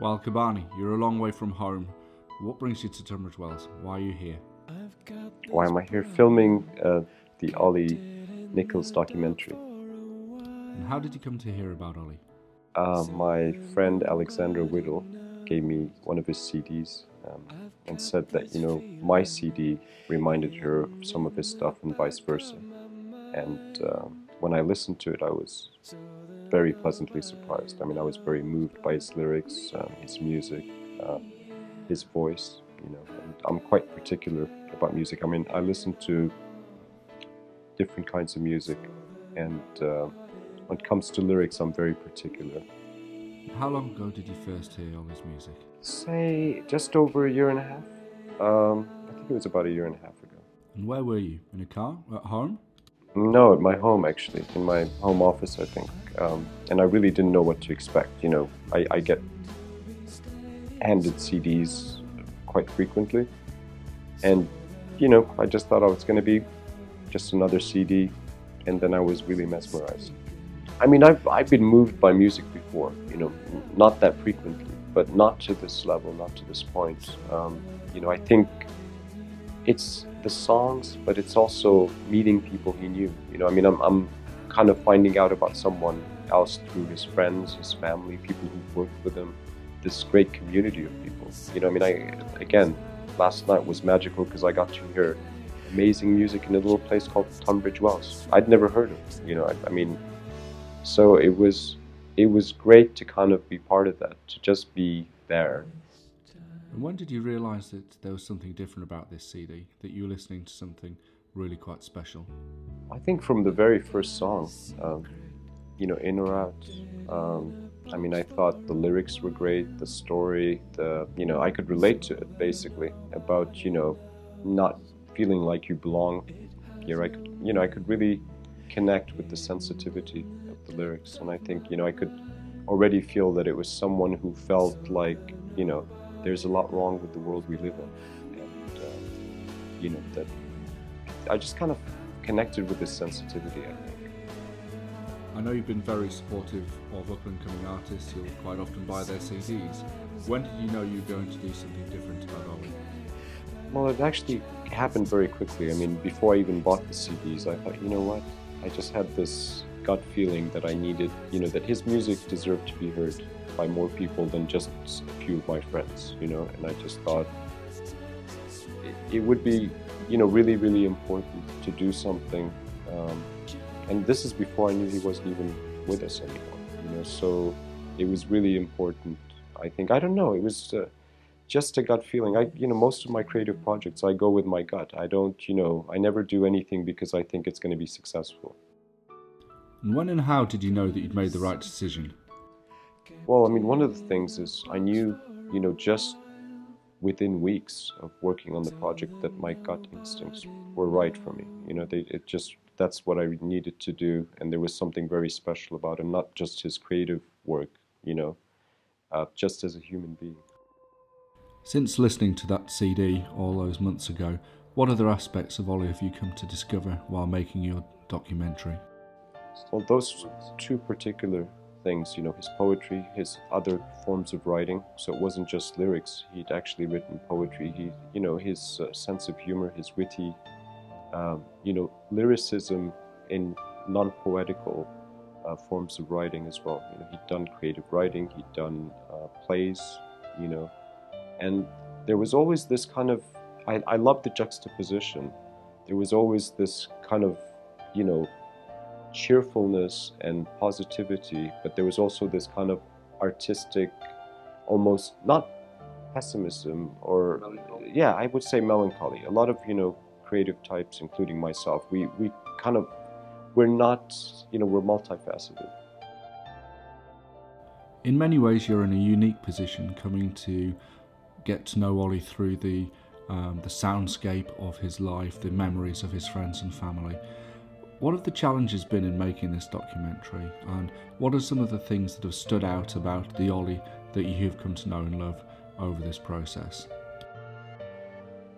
Wael Kabbani, you're a long way from home. What brings you to Tunbridge Wells? Why are you here? Why am I here filming uh, the Ollie Nicholls documentary? And how did you come to hear about Ollie? Uh, my friend Alexandra Whittle gave me one of his CDs um, and said that, you know, my CD reminded her of some of his stuff and vice versa. And um, when I listened to it, I was very pleasantly surprised. I mean, I was very moved by his lyrics, um, his music, uh, his voice. You know, and I'm quite particular about music. I mean, I listen to different kinds of music, and uh, when it comes to lyrics, I'm very particular. How long ago did you first hear Ollie's music? Say just over a year and a half. Um, I think it was about a year and a half ago. And where were you? In a car? At home? No, at my home actually, in my home office, I think. Um, and I really didn't know what to expect. You know, I, I get handed CDs quite frequently, and you know, I just thought I was going to be just another CD, and then I was really mesmerized. I mean, I've I've been moved by music before. You know, not that frequently, but not to this level, not to this point. Um, you know, I think it's the songs, but it's also meeting people he knew. You know, I mean, I'm, I'm kind of finding out about someone else through his friends, his family, people who've worked with him, this great community of people. You know, I mean, I again, last night was magical because I got to hear amazing music in a little place called Tunbridge Wells. I'd never heard of, you know, I, I mean, so it was, it was great to kind of be part of that, to just be there and when did you realise that there was something different about this CD, that you were listening to something really quite special? I think from the very first song, um, you know, In or Out. Um, I mean, I thought the lyrics were great, the story, the, you know, I could relate to it basically about, you know, not feeling like you belong here. I could, you know, I could really connect with the sensitivity the lyrics. And I think, you know, I could already feel that it was someone who felt like, you know, there's a lot wrong with the world we live in. And, uh, you know, that I just kind of connected with this sensitivity, I think. I know you've been very supportive of up and coming artists. You'll quite often buy their CDs. When did you know you were going to do something different about Ollie? Well, it actually happened very quickly. I mean, before I even bought the CDs, I thought, you know what? I just had this gut feeling that I needed, you know, that his music deserved to be heard by more people than just a few of my friends, you know, and I just thought it, it would be, you know, really, really important to do something. Um, and this is before I knew he wasn't even with us anymore, you know, so it was really important. I think, I don't know, it was uh, just a gut feeling. I, you know, most of my creative projects, I go with my gut. I don't, you know, I never do anything because I think it's going to be successful. And when and how did you know that you'd made the right decision? Well, I mean, one of the things is I knew, you know, just within weeks of working on the project that my gut instincts were right for me. You know, they, it just that's what I needed to do, and there was something very special about him, not just his creative work, you know, uh, just as a human being. Since listening to that CD all those months ago, what other aspects of Ollie have you come to discover while making your documentary? Well, those two particular things, you know, his poetry, his other forms of writing. So it wasn't just lyrics. He'd actually written poetry. He, you know, his uh, sense of humor, his witty, um, you know, lyricism in non-poetical uh, forms of writing as well. You know, he'd done creative writing. He'd done uh, plays. You know, and there was always this kind of. I, I love the juxtaposition. There was always this kind of, you know, cheerfulness and positivity, but there was also this kind of artistic, almost not pessimism or melancholy. yeah, I would say melancholy. A lot of you know creative types, including myself, we we kind of we're not you know we're multifaceted. In many ways, you're in a unique position, coming to get to know Ollie through the um, the soundscape of his life, the memories of his friends and family. What have the challenges been in making this documentary, and what are some of the things that have stood out about the Ollie that you have come to know and love over this process?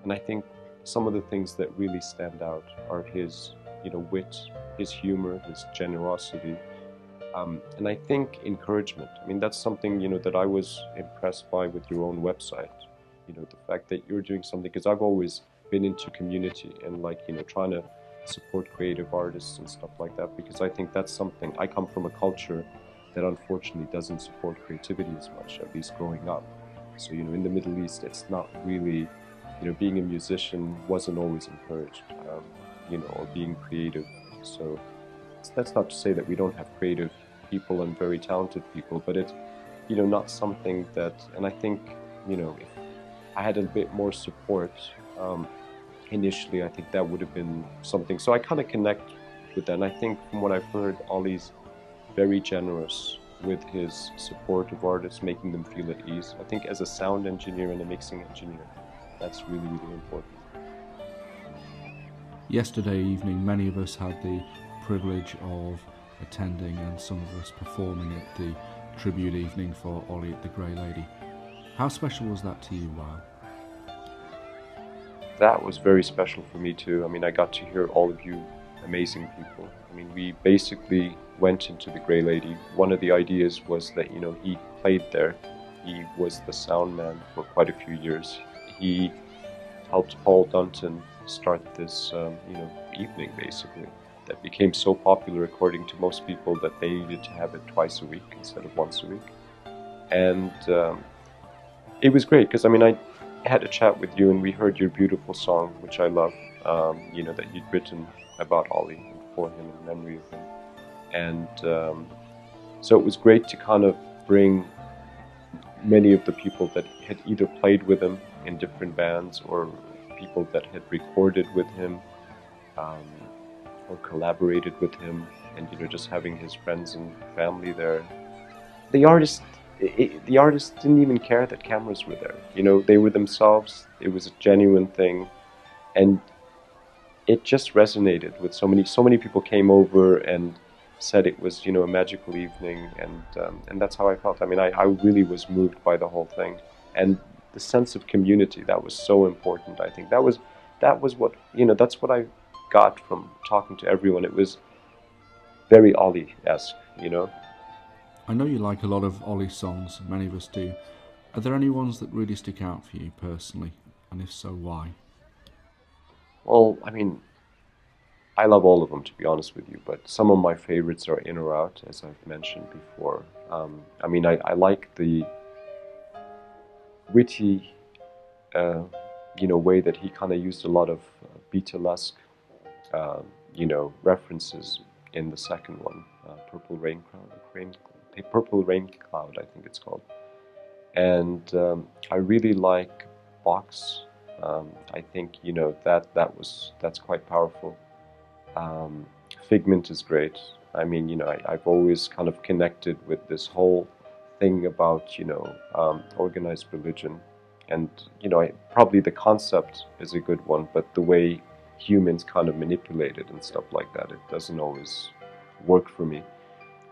And I think some of the things that really stand out are his, you know, wit, his humor, his generosity, um, and I think encouragement. I mean, that's something you know that I was impressed by with your own website. You know, the fact that you're doing something because I've always been into community and like you know trying to support creative artists and stuff like that because I think that's something I come from a culture that unfortunately doesn't support creativity as much, at least growing up. So, you know, in the Middle East, it's not really, you know, being a musician wasn't always encouraged, um, you know, or being creative. So, that's not to say that we don't have creative people and very talented people, but it's, you know, not something that, and I think, you know, if I had a bit more support um, initially, I think that would have been something. So I kind of connect with that. And I think from what I've heard, Ollie's very generous with his support of artists, making them feel at ease. I think as a sound engineer and a mixing engineer, that's really, really important. Yesterday evening, many of us had the privilege of attending and some of us performing at the tribute evening for Ollie at the Grey Lady. How special was that to you, Wael? That was very special for me too. I mean, I got to hear all of you amazing people. I mean, we basically went into the Grey Lady. One of the ideas was that, you know, he played there. He was the sound man for quite a few years. He helped Paul Dunton start this, um, you know, evening basically that became so popular according to most people that they needed to have it twice a week instead of once a week. And um, it was great because I mean I had a chat with you and we heard your beautiful song, which I love. Um, you know that you'd written about Ollie and for him in memory of him, and um, so it was great to kind of bring many of the people that had either played with him in different bands or people that had recorded with him. Um, or collaborated with him, and you know, just having his friends and family there. The artist, it, the artist didn't even care that cameras were there. You know, they were themselves. It was a genuine thing, and it just resonated with so many. So many people came over and said it was, you know, a magical evening, and um, and that's how I felt. I mean, I, I really was moved by the whole thing, and the sense of community that was so important. I think that was that was what you know. That's what I got from talking to everyone. It was very Ollie-esque, you know. I know you like a lot of Ollie songs, many of us do. Are there any ones that really stick out for you personally? And if so, why? Well, I mean, I love all of them, to be honest with you, but some of my favorites are In or Out, as I've mentioned before. Um, I mean, I, I, like the witty, uh, you know, way that he kind of used a lot of uh, Beatlesque uh, you know, references in the second one, uh, Purple Rain Cloud, rain, Purple Rain Cloud, I think it's called. And um, I really like Box. Um, I think you know that that was that's quite powerful. Um, Figment is great. I mean, you know, I, have always kind of connected with this whole thing about you know um, organized religion, and you know, I, probably the concept is a good one, but the way humans kind of manipulate it and stuff like that. It doesn't always work for me.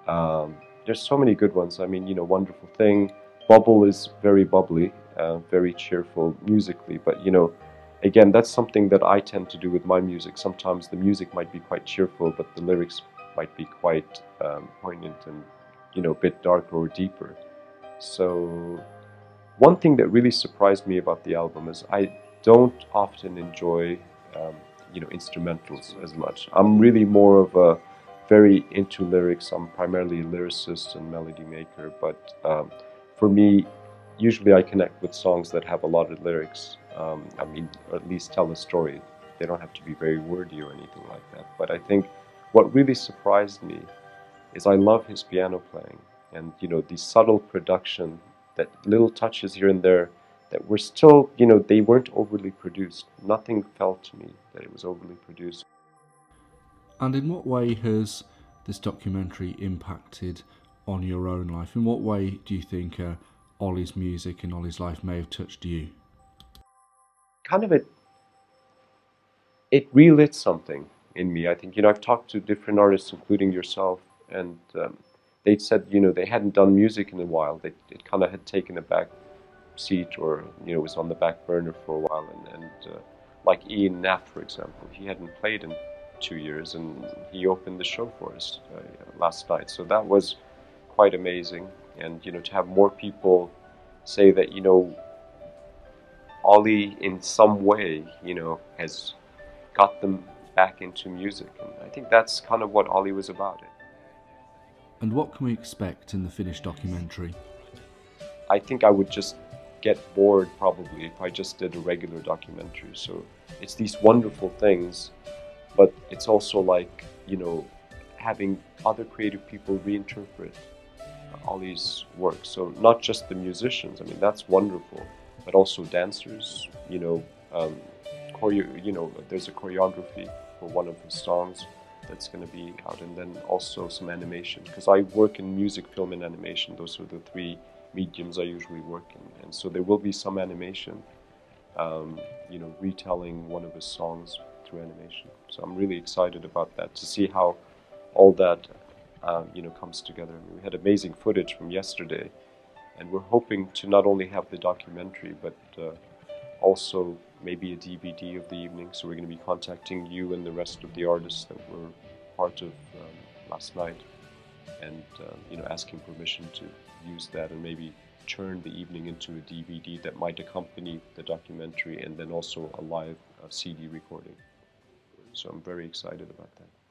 Um, there's so many good ones. I mean, you know, Wonderful Thing. Bubble is very bubbly, uh, very cheerful musically, but you know, again, that's something that I tend to do with my music. Sometimes the music might be quite cheerful, but the lyrics might be quite um, poignant and you know, a bit darker or deeper. So, one thing that really surprised me about the album is I don't often enjoy um, you know instrumentals as much. I'm really more of a very into lyrics. I'm primarily a lyricist and melody maker, but um, for me, usually I connect with songs that have a lot of lyrics. Um, I mean, or at least tell a story. They don't have to be very wordy or anything like that. But I think what really surprised me is I love his piano playing and you know the subtle production, that little touches here and there that were still, you know, they weren't overly produced. Nothing felt to me that it was overly produced. And in what way has this documentary impacted on your own life? In what way do you think uh, Ollie's music and Ollie's life may have touched you? Kind of it. It relit something in me. I think you know I've talked to different artists, including yourself, and um, they said you know they hadn't done music in a while. They it kind of had taken a back seat or you know was on the back burner for a while and, and uh, like Ian Neff, for example. He hadn't played in two years, and he opened the show for us uh, last night. So that was quite amazing, and you know to have more people say that you know Ollie in some way you know has got them back into music, and I think that's kind of what Ollie was about. It. And what can we expect in the finished documentary? I think I would just get bored probably if I just did a regular documentary. So it's these wonderful things, but it's also like, you know, having other creative people reinterpret Ollie's work. So not just the musicians, I mean, that's wonderful, but also dancers, you know, um, choreo, you know, there's a choreography for one of his songs that's going to be out, and then also some animation, because I work in music, film, and animation. Those are the three mediums I usually work in. And so there will be some animation, um, you know, retelling one of his songs animation. So I'm really excited about that to see how all that, um, you know, comes together. I mean, we had amazing footage from yesterday, and we're hoping to not only have the documentary, but uh, also maybe a DVD of the evening. So we're going to be contacting you and the rest of the artists that were part of um, last night, and uh, you know, asking permission to use that and maybe turn the evening into a DVD that might accompany the documentary and then also a live uh, CD recording. So I'm very excited about that.